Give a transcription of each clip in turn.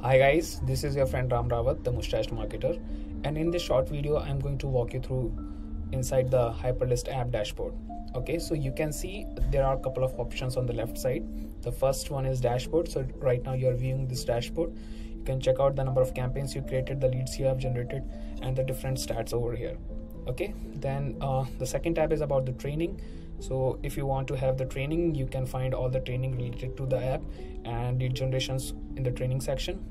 Hi guys, this is your friend Ram Rawat, the mustached marketer, and in this short video, I'm going to walk you through inside the Hyperlist app dashboard. Okay, so you can see there are a couple of options on the left side. The first one is dashboard. So right now you're viewing this dashboard. You can check out the number of campaigns you created, the leads you have generated, and the different stats over here. Okay, then uh, the second tab is about the training so if you want to have the training you can find all the training related to the app and lead generations in the training section.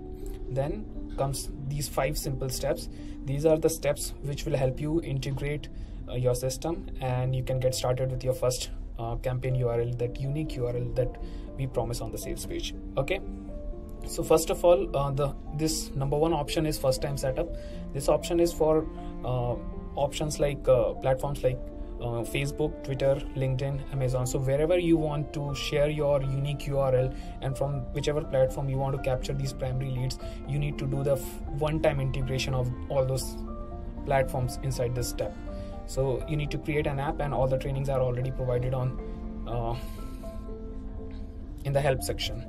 Then comes these five simple steps. These are the steps which will help you integrate uh, your system and you can get started with your first uh, campaign url that unique url that we promise on the sales page. Okay? So first of all uh, the this number one option is first time setup. This option is for uh, options like uh, platforms like uh, Facebook, Twitter, LinkedIn, Amazon. So wherever you want to share your unique URL and from whichever platform you want to capture these primary leads, you need to do the one-time integration of all those platforms inside this step. So you need to create an app and all the trainings are already provided on uh, in the help section.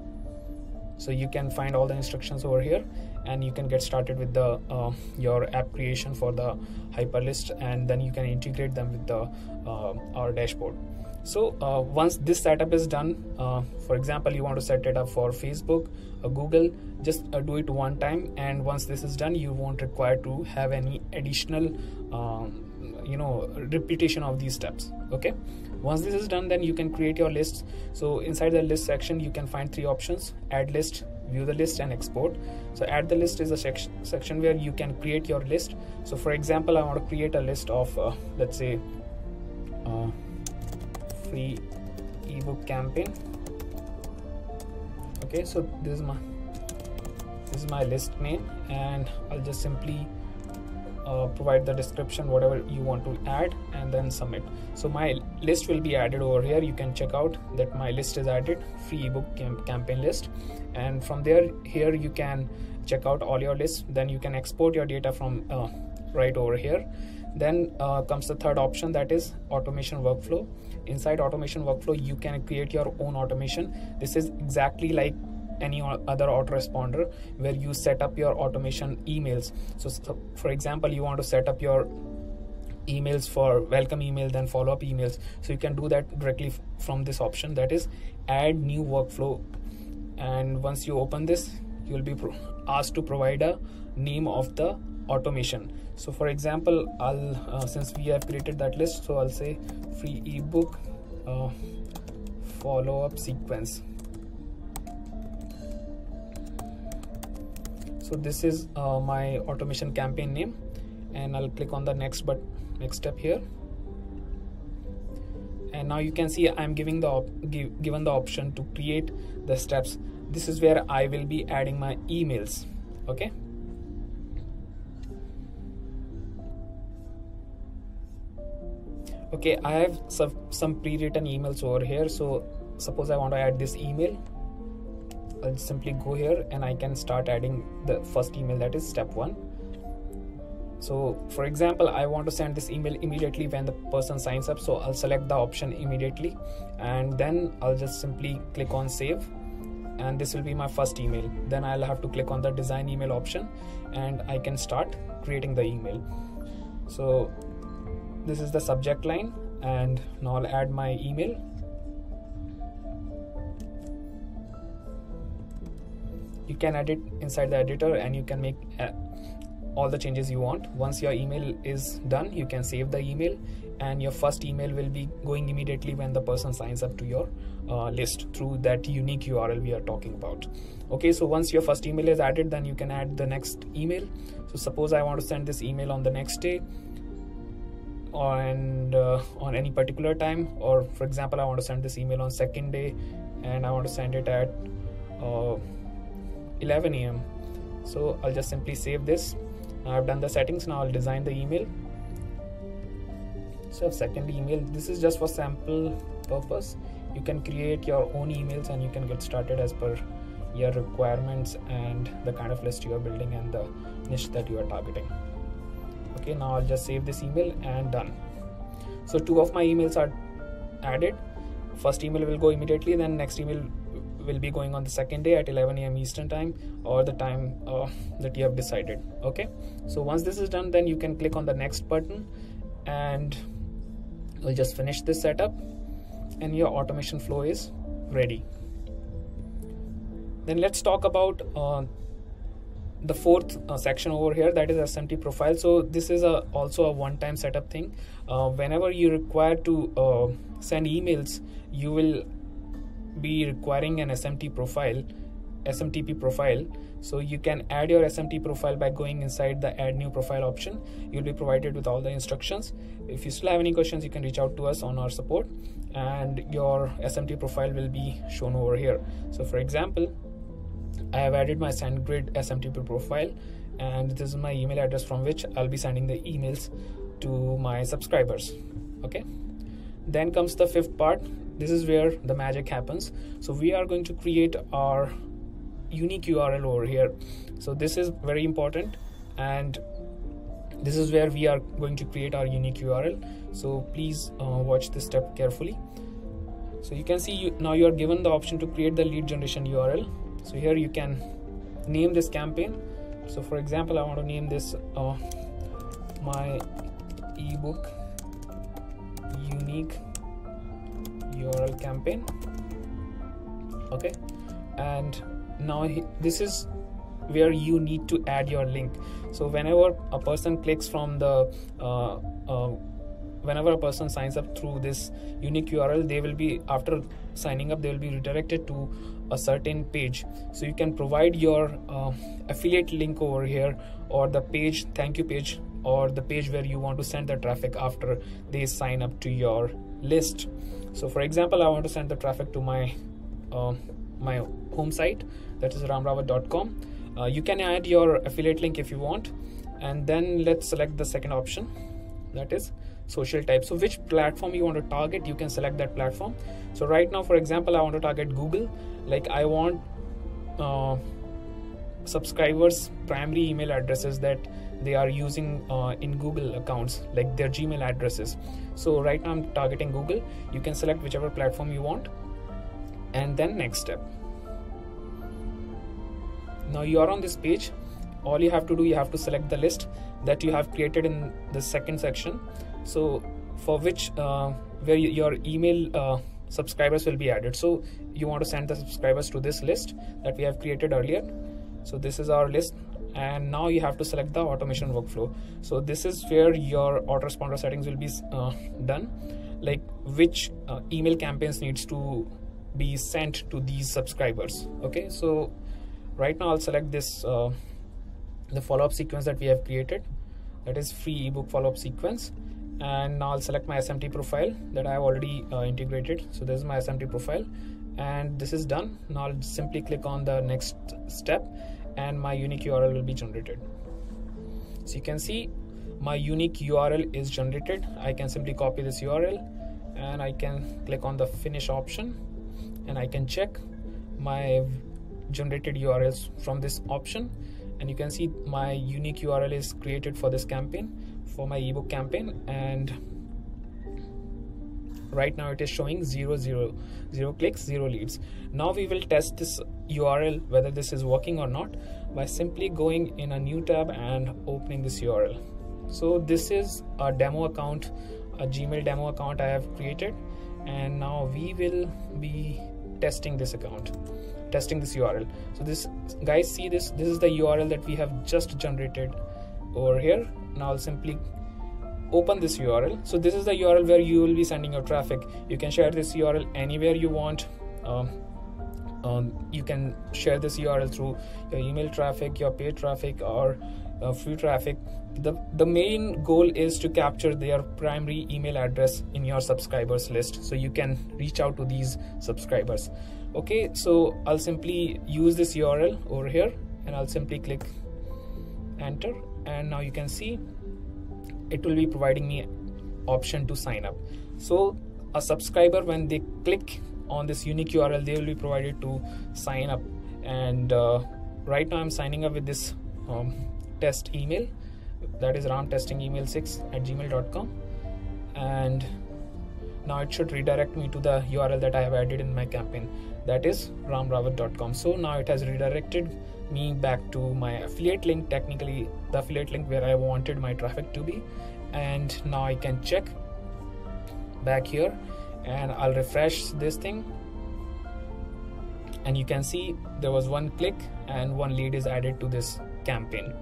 So you can find all the instructions over here and you can get started with the uh, your app creation for the hyperlist and then you can integrate them with the uh, our dashboard. So uh, once this setup is done uh, for example you want to set it up for facebook or google just uh, do it one time and once this is done you won't require to have any additional um, you know repetition of these steps okay? Once this is done then you can create your lists. So inside the list section you can find three options. Add list view the list and export. So add the list is a section section where you can create your list. So for example i want to create a list of uh, let's say uh, free ebook campaign. Okay so this is my this is my list name and i'll just simply uh, provide the description whatever you want to add and then submit. So my list will be added over here. You can check out that my list is added free ebook cam- campaign list. And from there here you can check out all your lists. Then you can export your data from uh, right over here. Then uh, comes the third option that is automation workflow. Inside automation workflow you can create your own automation. This is exactly like any other autoresponder where you set up your automation emails. So, so for example you want to set up your emails for welcome email then follow up emails. So you can do that directly from this option that is add new workflow. And once you open this you will be asked to provide a name of the automation. So for example i'll uh, since we have created that list so i'll say free ebook uh, follow up sequence so this is uh, my automation campaign name and I'll click on the next but next step here. And now you can see I'm giving the give, given the option to create the steps. This is where I will be adding my emails okay? Okay I have some, some pre-written emails over here. So suppose I want to add this email I'll simply go here and I can start adding the first email that is step one. So for example I want to send this email immediately when the person signs up. So I'll select the option immediately and then I'll just simply click on save and this will be my first email. Then I'll have to click on the design email option and I can start creating the email. So this is the subject line and now I'll add my email you can edit inside the editor and you can make uh, all the changes you want. Once your email is done you can save the email and your first email will be going immediately when the person signs up to your uh, list through that unique url we are talking about. Okay so once your first email is added then you can add the next email. So suppose i want to send this email on the next day and uh, on any particular time or for example i want to send this email on second day and i want to send it at uh, 11 am so I'll just simply save this. I've done the settings now I'll design the email. So second email. This is just for sample purpose. You can create your own emails and you can get started as per your requirements and the kind of list you are building and the niche that you are targeting. Okay now I'll just save this email and done. So two of my emails are added. First email will go immediately then next email will be going on the second day at 11 a.m eastern time or the time uh, that you have decided okay? So once this is done then you can click on the next button and we'll just finish this setup and your automation flow is ready. Then let's talk about uh, the fourth uh, section over here that is SMT profile. So this is a also a one-time setup thing. Uh, whenever you require to uh, send emails you will be requiring an SMT profile SMTP profile. So you can add your SMT profile by going inside the add new profile option. You'll be provided with all the instructions. If you still have any questions you can reach out to us on our support and your SMT profile will be shown over here. So for example I have added my SendGrid SMTP profile and this is my email address from which I'll be sending the emails to my subscribers. Okay? Then comes the fifth part this is where the magic happens. So we are going to create our unique url over here. So this is very important and this is where we are going to create our unique url so please uh, watch this step carefully. So you can see you, now you are given the option to create the lead generation url so here you can name this campaign. So for example i want to name this uh, my ebook unique url campaign. Okay. And now this is where you need to add your link. So whenever a person clicks from the uh, uh, whenever a person signs up through this unique url they will be after signing up they will be redirected to a certain page. So you can provide your uh, affiliate link over here or the page thank you page or the page where you want to send the traffic after they sign up to your list. So for example i want to send the traffic to my uh, my home site that is ramrawat.com uh, you can add your affiliate link if you want and then let's select the second option that is social type. So which platform you want to target you can select that platform. So right now for example i want to target google. Like i want uh, subscribers primary email addresses that they are using uh, in google accounts like their gmail addresses. So right now i'm targeting google. You can select whichever platform you want. And then next step. Now you are on this page. All you have to do you have to select the list that you have created in the second section. So for which uh, where your email uh, subscribers will be added. So you want to send the subscribers to this list that we have created earlier so this is our list and now you have to select the automation workflow. So this is where your autoresponder settings will be uh, done. Like which uh, email campaigns needs to be sent to these subscribers. Okay so right now i'll select this uh, the follow-up sequence that we have created. That is free ebook follow-up sequence. And now I'll select my SMT profile that I have already uh, integrated. So this is my SMT profile and this is done. Now I'll simply click on the next step and my unique URL will be generated. So you can see my unique URL is generated. I can simply copy this URL and I can click on the finish option and I can check my generated URLs from this option. And you can see my unique URL is created for this campaign for my ebook campaign. And right now it is showing zero zero zero clicks zero leads. Now we will test this url whether this is working or not by simply going in a new tab and opening this url so this is a demo account a gmail demo account i have created and now we will be testing this account testing this url so this guys see this? This is the url that we have just generated over here. Now I'll simply open this URL so this is the URL where you will be sending your traffic. You can share this URL anywhere you want. Um, um, you can share this URL through your email traffic your paid traffic or uh, free traffic. The the main goal is to capture their primary email address in your subscribers list so you can reach out to these subscribers. Okay so i'll simply use this url over here and i'll simply click enter. And now you can see it will be providing me option to sign up. So a subscriber when they click on this unique url they will be provided to sign up. And uh, right now i'm signing up with this um, test email. That is ram testing email 6 at gmail.com and now it should redirect me to the url that i have added in my campaign. That is ramrawat.com so now it has redirected me back to my affiliate link technically the affiliate link where i wanted my traffic to be. And now i can check back here and i'll refresh this thing. And you can see there was one click and one lead is added to this campaign.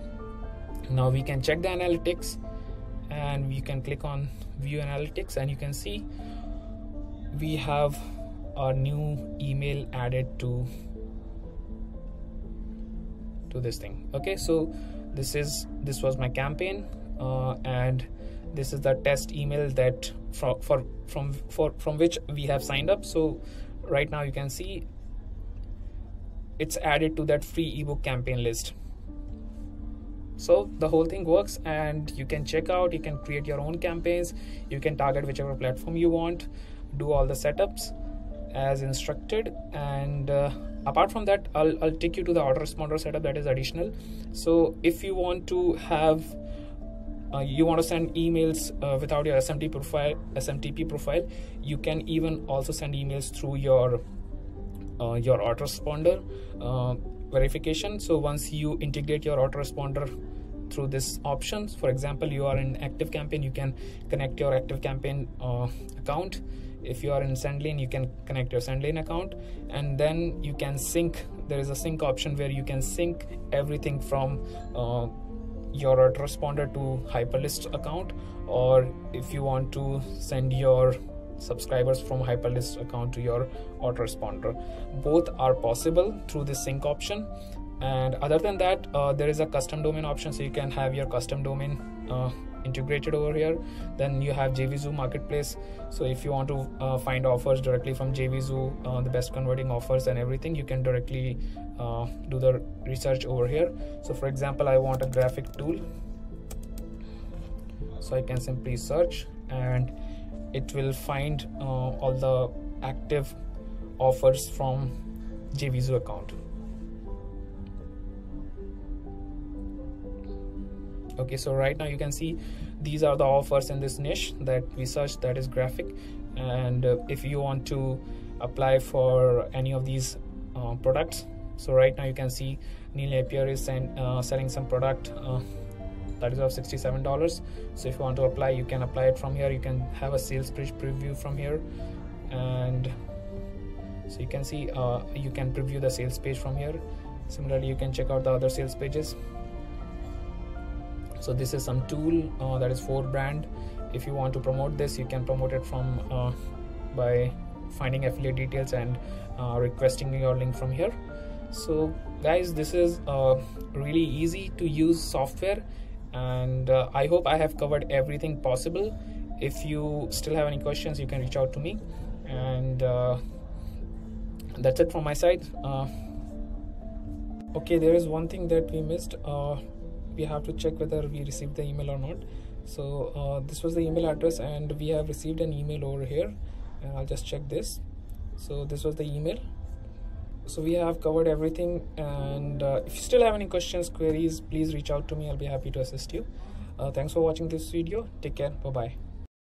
Now we can check the analytics and we can click on view analytics and you can see we have a new email added to to this thing. Okay so this is this was my campaign uh, and this is the test email that for, for from for from which we have signed up. So right now you can see it's added to that free ebook campaign list. So the whole thing works and you can check out you can create your own campaigns you can target whichever platform you want do all the setups as instructed and uh, apart from that I'll, I'll take you to the autoresponder setup that is additional. So if you want to have uh, you want to send emails uh, without your SMTP profile SMTP profile you can even also send emails through your uh, your autoresponder uh, verification. So once you integrate your autoresponder through this options for example you are in active campaign you can connect your active campaign uh, account if you are in sendlane you can connect your sendlane account. And then you can sync there is a sync option where you can sync everything from uh, your autoresponder to hyperlist account. Or if you want to send your subscribers from hyperlist account to your autoresponder. Both are possible through the sync option. And other than that uh, there is a custom domain option. So you can have your custom domain uh, integrated over here then you have jvzoo marketplace. So if you want to uh, find offers directly from jvzoo uh, the best converting offers and everything you can directly uh, do the research over here. So for example i want a graphic tool. So i can simply search and it will find uh, all the active offers from JVZoo account. Okay, so right now you can see these are the offers in this niche that we searched that is graphic. And uh, if you want to apply for any of these uh, products so right now you can see Neil Napier is send, uh, selling some product uh, that is of $67 so if you want to apply you can apply it from here. You can have a sales page preview from here. And so you can see uh, you can preview the sales page from here. Similarly you can check out the other sales pages so this is some tool uh, that is for brand. If you want to promote this you can promote it from uh, by finding affiliate details and uh, requesting your link from here. So guys this is uh, really easy to use software and uh, i hope i have covered everything possible. If you still have any questions you can reach out to me. And uh, that's it from my side. Okay there is one thing that we missed we have to check whether we received the email or not. So uh, this was the email address and we have received an email over here. And i'll just check this. So this was the email. So we have covered everything and uh, if you still have any questions queries please reach out to me. I'll be happy to assist you. Uh, thanks for watching this video. Take care. Bye bye